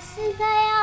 是的呀。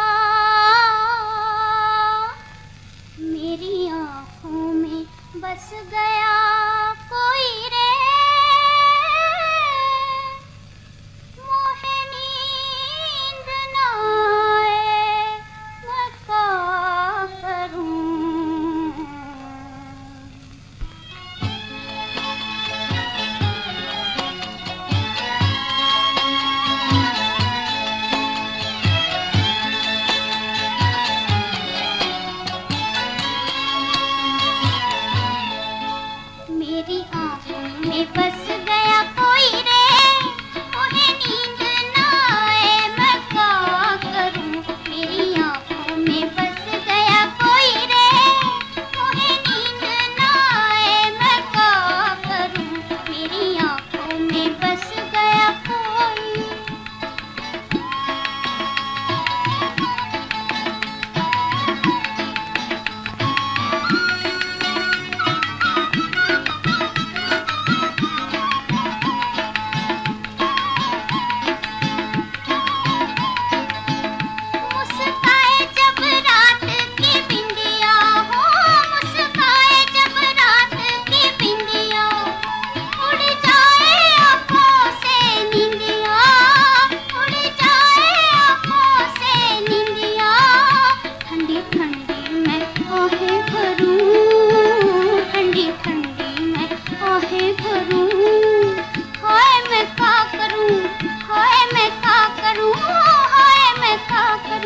मेरी आंखों में बस